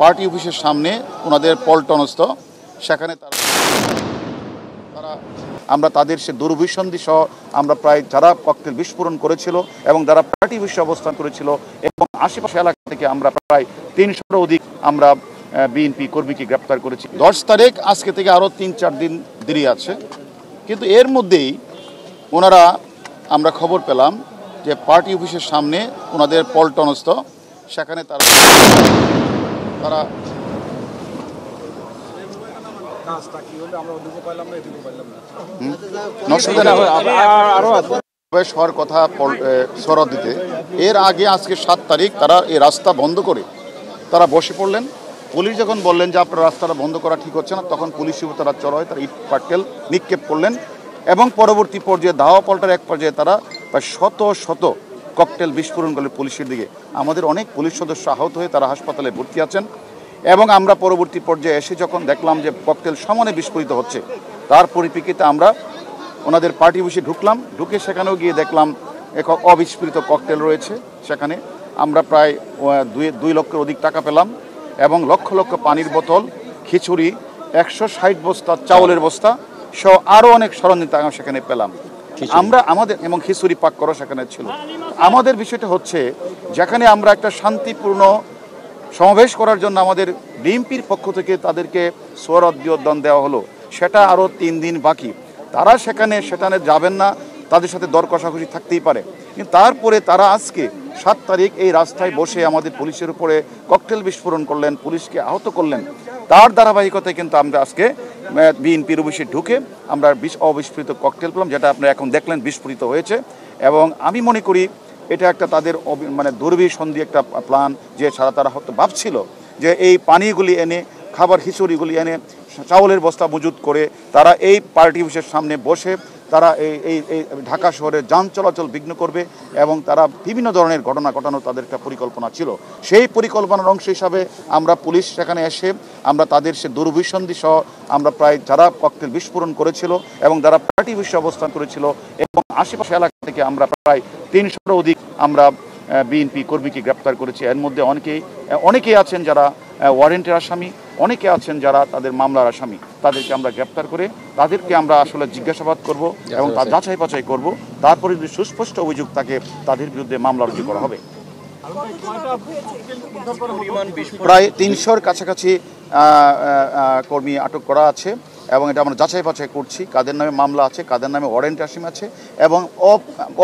Party অফিসের সামনে ওনাদের পল্টনস্থ, সেখানে তারা তারা আমরা তাদের সে দুর্বিসন্ধি সহ আমরা প্রায় যারা ককটেল বিস্ফোরণ করেছিল এবং যারা পার্টি অফিসে অবস্থান করেছিল এবং আশেপাশে এলাকা থেকে আমরা প্রায় তিনশোর অধিক আমরা বিএনপি কর্মীকে গ্রেপ্তার করেছি। দশ তারিখ, আজকে থেকে আরও তিন চার দিন দেরি আছে। কিন্তু এর মধ্যেই ওনারা আমরা খবর পেলাম যে পার্টি অফিসের সামনে ওনাদের পল্টনস্থ, সেখানে তারা তারা হওয়ার কথা পল- দিতে। এর আগে আজকে সাত তারিখ তারা এই রাস্তা বন্ধ করে তারা বসে পড়লেন। পুলিশ যখন বললেন যে আপনার রাস্তাটা বন্ধ করা ঠিক হচ্ছে না তখন উপর তারা চড় হয় তারা ইট পাটকেল নিক্ষেপ করলেন। এবং পরবর্তী পর্যায়ে ধাওয়া পাল্টার এক পর্যায়ে তারা প্রায় শত শত ককটেল বিস্ফোরণ করলেন পুলিশের দিকে। আমাদের অনেক পুলিশ সদস্য আহত হয়ে তারা হাসপাতালে ভর্তি আছেন এবং আমরা পরবর্তী পর্যায়ে এসে যখন দেখলাম যে ককটেল সমানে বিস্ফোরিত হচ্ছে, তার পরিপ্রেক্ষিতে আমরা ওনাদের পার্টি বসে ঢুকলাম, ঢুকে সেখানেও গিয়ে দেখলাম এক অবিস্ফোরিত ককটেল রয়েছে। সেখানে আমরা প্রায় দুই দুই লক্ষের অধিক টাকা পেলাম এবং লক্ষ লক্ষ পানির বোতল, খিচুড়ি, একশো ষাট বস্তা চাউলের বস্তা সহ আরও অনেক সরঞ্জাম সেখানে পেলাম। আমরা আমাদের, এবং খিচুড়ি পাক করা সেখানে ছিল। আমাদের বিষয়টা হচ্ছে, যেখানে আমরা একটা শান্তিপূর্ণ সমাবেশ করার জন্য আমাদের বিএনপির পক্ষ থেকে তাদেরকে সৌরদ্যোদ্যান দেওয়া হলো। সেটা আরও তিন দিন বাকি। তারা সেখানে সেখানে যাবেন না, তাদের সাথে দর কষাকষি থাকতেই পারে। কিন্তু তারপরে তারা আজকে সাত তারিখ এই রাস্তায় বসে আমাদের পুলিশের উপরে ককটেল বিস্ফোরণ করলেন, পুলিশকে আহত করলেন। তার ধারাবাহিকতায় কিন্তু আমরা আজকে বিএনপির অফিসে ঢুকে আমরা বিষ অবিস্ফোরিত ককটেল পেলাম, যেটা আপনারা এখন দেখলেন বিস্ফোরিত হয়েছে। এবং আমি মনে করি এটা একটা তাদের মানে দুর্বিসন্ধি একটা প্ল্যান যে সারা তারা হয়তো ভাবছিল যে এই পানিগুলি এনে, খাবার খিচুড়িগুলি এনে, চাউলের বস্তা মজুত করে তারা এই পার্টি অফিসের সামনে বসে তারা এই এই ঢাকা শহরে যান চলাচল বিঘ্ন করবে এবং তারা বিভিন্ন ধরনের ঘটনা ঘটানোর তাদের একটা পরিকল্পনা ছিল। সেই পরিকল্পনার অংশ হিসাবে আমরা পুলিশ সেখানে এসে আমরা তাদের সে দুর্বিসন্ধি সহ আমরা প্রায় যারা ককটেল বিস্ফোরণ করেছিল এবং যারা পার্টি অফিসে অবস্থান করেছিল এবং আশেপাশে এলাকা থেকে আমরা প্রায় তিনশোর অধিক আমরা বিএনপি কর্মীকে গ্রেপ্তার করেছি। এর মধ্যে অনেকেই অনেকেই আছেন যারা ওয়ারেন্টের আসামি। অনেকে আছেন যারা তাদের মামলার আসামি। তাদেরকে আমরা গ্রেপ্তার করে তাদেরকে আমরা আসলে জিজ্ঞাসাবাদ করব এবং তার যাচাই বাছাই করব। তারপরে যদি সুস্পষ্ট অভিযোগ থাকে তাদের বিরুদ্ধে মামলা রুজু করা হবে। প্রায় তিনশোর কাছাকাছি কর্মী আটক করা আছে এবং এটা আমরা যাচাই বাছাই করছি। কাদের নামে মামলা আছে কাদের নামে ওয়ারেন্ট আসামি আছে এবং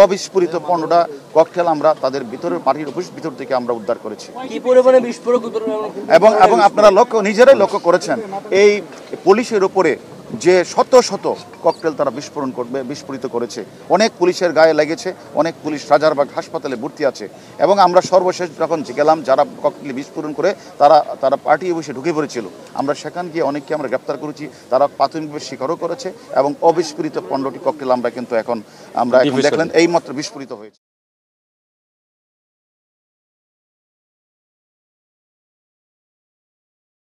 অবিস্ফোরিত পণ্যটা ককটেল আমরা তাদের পার্টির অফিস ভিতর থেকে আমরা উদ্ধার করেছি। কি পরিমাণে বিস্ফোরক উত্তোলন আমরা এবং এবং আপনারা লক্ষ্য নিজেরাই লক্ষ্য করেছেন এই পুলিশের উপরে যে শত শত ককটেল তারা বিস্ফোরণ করবে বিস্ফোরিত করেছে। অনেক পুলিশের গায়ে লেগেছে অনেক পুলিশ রাজারবাগ হাসপাতালে ভর্তি আছে। এবং আমরা সর্বশেষ যখন গেলাম যারা ককটেল বিস্ফোরণ করে তারা তারা পার্টি অফিসে ঢুকে পড়েছিল। আমরা সেখান গিয়ে অনেককে আমরা গ্রেপ্তার করেছি। তারা প্রাথমিকভাবে স্বীকারও করেছে এবং অবিস্ফোরিত পনেরোটি ককটেল আমরা কিন্তু এখন আমরা এখন দেখলেন এই মাত্র বিস্ফোরিত হয়েছে।